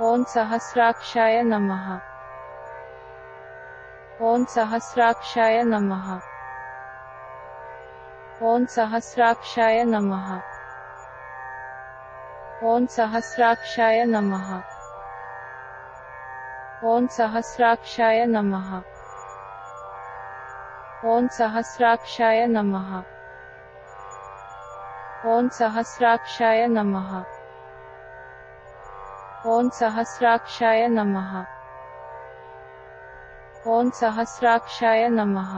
ॐ सहस्राक्षाय नमः। ॐ सहस्राक्षाय नमः। ॐ सहस्राक्षाय नमः। ॐ सहस्राक्षाय नमः। ॐ सहस्राक्षाय नमः। ॐ सहस्राक्षाय नमः। ॐ सहस्राक्षाय नमः। ॐ सहस्राक्षाय नमः। ॐ सहस्राक्षाय नमः।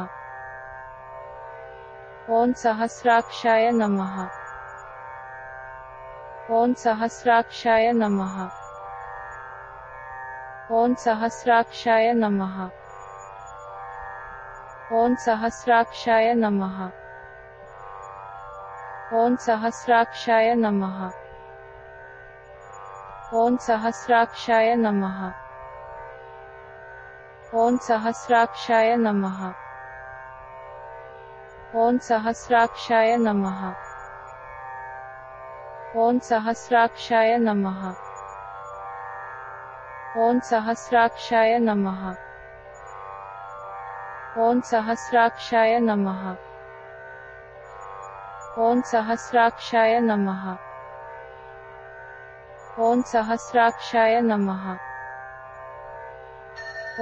ॐ सहस्राक्षाय नमः। ॐ सहस्राक्षाय नमः। ॐ सहस्राक्षाय नमः। ॐ सहस्राक्षाय नमः। ॐ सहस्राक्षाय नमः। ॐ सहस्राक्षाय नमः। ॐ सहस्राक्षाय नमः। ॐ सहस्राक्षाय नमः। ॐ सहस्राक्षाय नमः। ॐ सहस्राक्षाय नमः। ॐ सहस्राक्षाय नमः। ॐ सहस्राक्षाय नमः। ॐ सहस्राक्षाय नमः।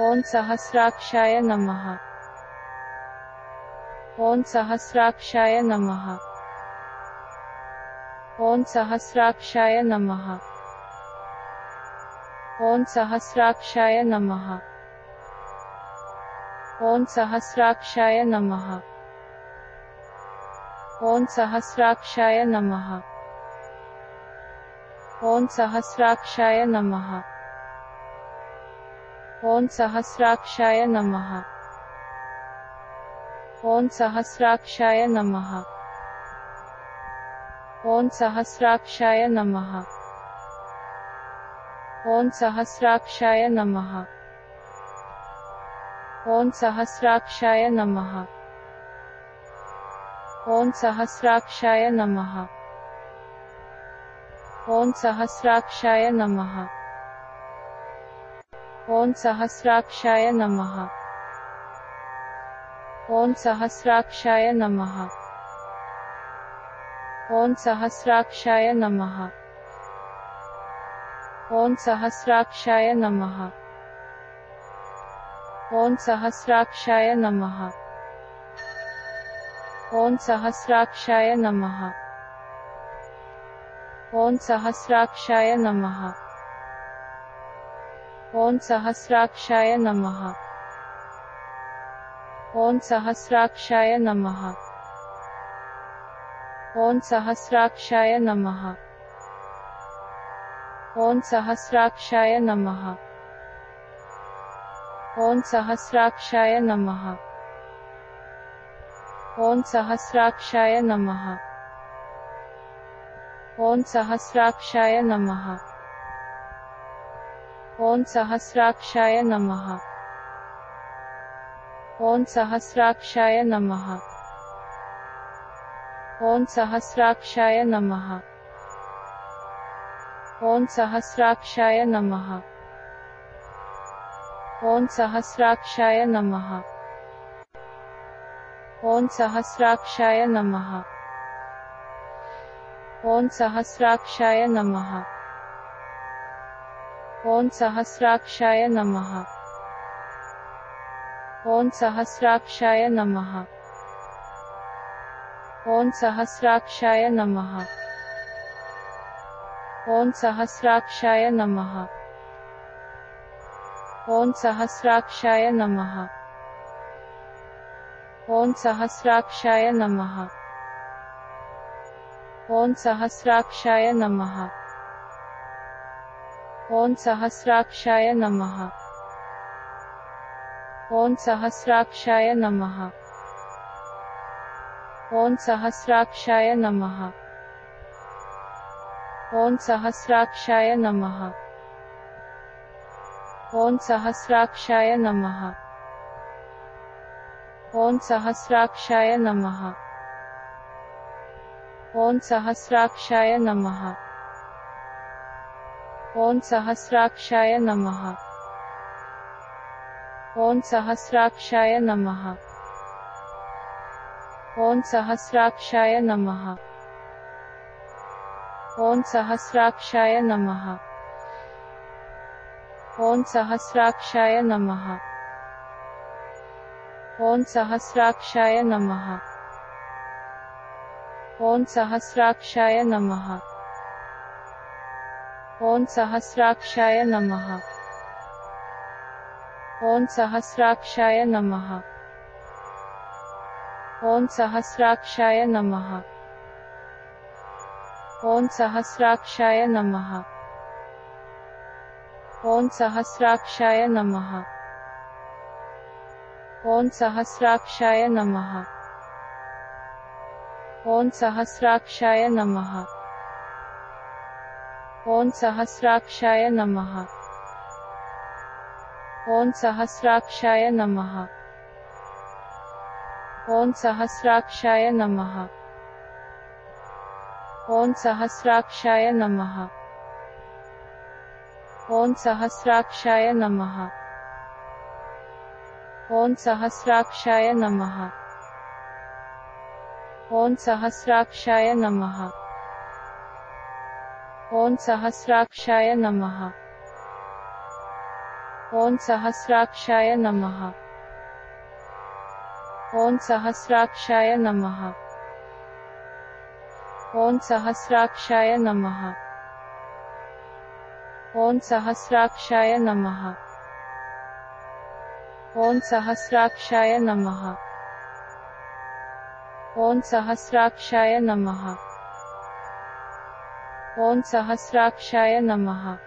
ॐ सहस्राक्षाय नमः। ॐ सहस्राक्षाय नमः। ॐ सहस्राक्षाय नमः। ॐ सहस्राक्षाय नमः। ॐ सहस्राक्षाय नमः ॐ सहस्राक्षाय नमः। ॐ सहस्राक्षाय नमः। ॐ सहस्राक्षाय नमः। ॐ सहस्राक्षाय नमः। ॐ सहस्राक्षाय नमः। ॐ सहस्राक्षाय नमः। ॐ सहस्राक्षाय नमः। ॐ सहस्राक्षाय नमः। ॐ सहस्राक्षाय नमः। ॐ सहस्राक्षाय नमः। ॐ सहस्राक्षाय नमः। ॐ सहस्राक्षाय नमः। ॐ सहस्राक्षाय नमः। ॐ सहस्राक्षाय नमः। ॐ सहस्राक्षाय नमः। ॐ सहस्राक्षाय नमः। ॐ सहस्राक्षाय नमः। ॐ सहस्राक्षाय नमः। ॐ सहस्राक्षाय नमः। ॐ सहस्राक्षाय नमः। ॐ सहस्राक्षाय नमः। ॐ सहस्राक्षाय नमः। ॐ सहस्राक्षाय नमः। ॐ सहस्राक्षाय नमः। ॐ सहस्राक्षाय नमः। ॐ सहस्राक्षाय नमः। ॐ सहस्राक्षाय नमः। ॐ सहस्राक्षाय नमः। ॐ सहस्राक्षाय नमः। ॐ सहस्राक्षाय नमः। ॐ सहस्राक्षाय नमः। ॐ सहस्राक्षाय नमः। ॐ सहस्राक्षाय नमः। ॐ सहस्राक्षाय नमः। ॐ सहस्राक्षाय नमः ॐ सहस्राक्षाय नमः। ॐ सहस्राक्षाय नमः। ॐ सहस्राक्षाय नमः। ॐ सहस्राक्षाय नमः। ॐ सहस्राक्षाय नमः। ॐ सहस्राक्षाय नमः। ॐ सहस्राक्षाय नमः। ఓం సహస్రాక్షాయ నమ ఓం సహస్రాక్షాయ నమ ఓం సహస్రాక్షాయ నమ ఓం సహస్రాక్షాయ నమ ఓం సహస్రాక్షాయ నమ ఓం సహస్రాక్షాయ నమ ఓం సహస్రాక్షాయ నమ ॐ सहस्राक्षाय नमः। ॐ सहस्राक्षाय नमः। ॐ सहस्राक्षाय नमः। ॐ सहस्राक्षाय नमः। ॐ सहस्राक्षाय नमः। ॐ सहस्राक्षाय नमः। ॐ सहस्राक्षाय नमः। ॐ सहस्राक्षाय नमः। ॐ सहस्राक्षाय नमः। ॐ सहस्राक्षाय नमः। ॐ सहस्राक्षाय नमः। ॐ सहस्राक्षाय नमः। ॐ सहस्राक्षाय नमः। ॐ सहस्राक्षाय नमः। ॐ सहस्राक्षाय नमः। ॐ सहस्राक्षाय नमः। ॐ सहस्राक्षाय नमः। ॐ सहस्राक्षाय नमः। ॐ सहस्राक्षाय नमः। ॐ सहस्राक्षाय नमः। ॐ सहस्राक्षाय नमः। ॐ सहस्राक्षाय नमः। ॐ सहस्राक्षाय नमः। ॐ सहस्राक्षाय नमः।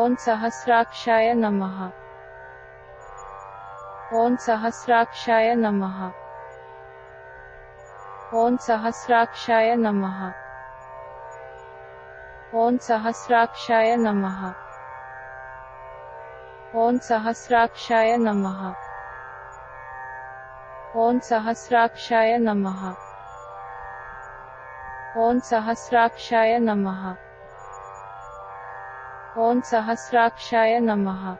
ॐ सहस्राक्षाय नमः। ॐ सहस्राक्षाय नमः। ॐ सहस्राक्षाय नमः। ॐ सहस्राक्षाय नमः। ॐ सहस्राक्षाय नमः। ॐ सहस्राक्षाय नमः। ॐ सहस्राक्षाय नमः। ॐ सहस्राक्षाय नमः।